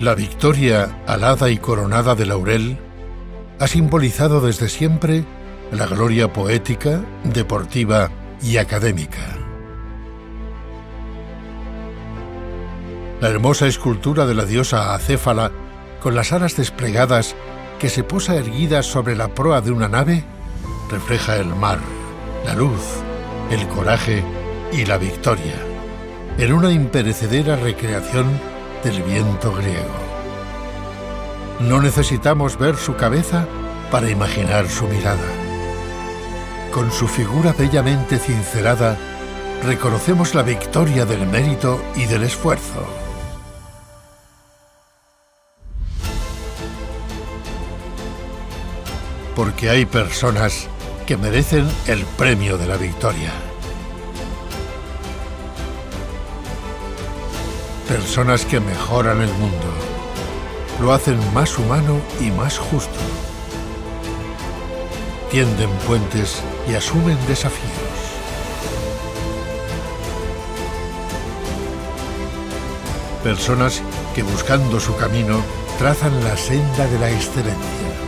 La victoria alada y coronada de laurel ha simbolizado desde siempre la gloria poética, deportiva y académica. La hermosa escultura de la diosa acéfala, con las alas desplegadas que se posa erguida sobre la proa de una nave, refleja el mar, la luz, el coraje y la victoria, en una imperecedera recreación del viento griego. No necesitamos ver su cabeza para imaginar su mirada. Con su figura bellamente cincelada, reconocemos la victoria del mérito y del esfuerzo. Porque hay personas que merecen el premio de la victoria. Personas que mejoran el mundo. Lo hacen más humano y más justo. Tienden puentes y asumen desafíos. Personas que buscando su camino trazan la senda de la excelencia.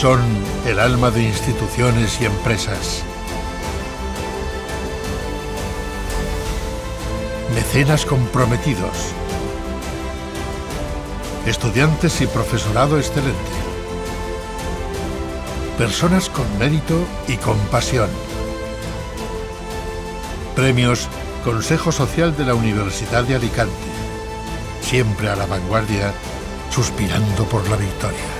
Son el alma de instituciones y empresas. Mecenas comprometidos. Estudiantes y profesorado excelente. Personas con mérito y compasión. Premios Consejo Social de la Universidad de Alicante. Siempre a la vanguardia, suspirando por la victoria.